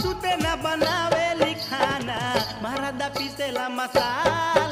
सुते न बनावे लिखाना महाराजा पीसेला मसाला।